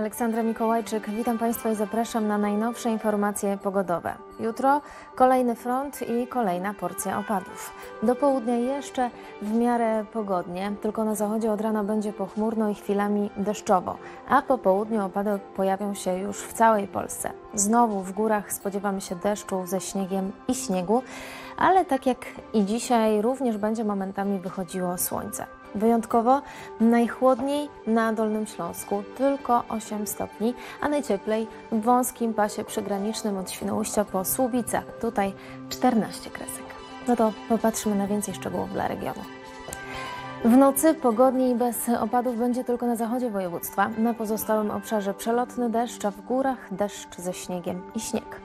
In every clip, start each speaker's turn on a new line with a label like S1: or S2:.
S1: Aleksandra Mikołajczyk. Witam Państwa i zapraszam na najnowsze informacje pogodowe. Jutro kolejny front i kolejna porcja opadów. Do południa jeszcze w miarę pogodnie, tylko na zachodzie od rana będzie pochmurno i chwilami deszczowo, a po południu opady pojawią się już w całej Polsce. Znowu w górach spodziewamy się deszczu ze śniegiem i śniegu, ale tak jak i dzisiaj również będzie momentami wychodziło słońce. Wyjątkowo najchłodniej na Dolnym Śląsku, tylko 8 stopni, a najcieplej w wąskim pasie przygranicznym od Świnoujścia po Słubice, tutaj 14 kresek. No to popatrzmy na więcej szczegółów dla regionu. W nocy pogodniej bez opadów będzie tylko na zachodzie województwa. Na pozostałym obszarze przelotny deszcz, a w górach deszcz ze śniegiem i śnieg.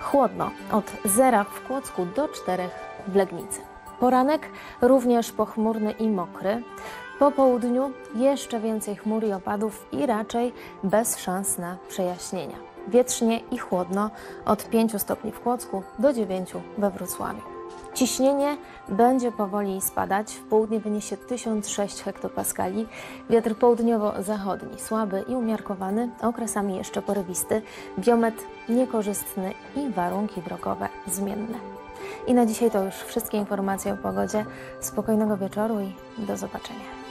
S1: Chłodno od zera w Kłodzku do 4 w Legnicy. Poranek również pochmurny i mokry. Po południu jeszcze więcej chmur i opadów i raczej bez szans na przejaśnienia. Wietrznie i chłodno od 5 stopni w Kłodzku do 9 we Wrocławiu. Ciśnienie będzie powoli spadać. W południe wyniesie 1006 hektopaskali. Wiatr południowo-zachodni słaby i umiarkowany, okresami jeszcze porywisty. Biometr niekorzystny i warunki drogowe zmienne. I na dzisiaj to już wszystkie informacje o pogodzie. Spokojnego wieczoru i do zobaczenia.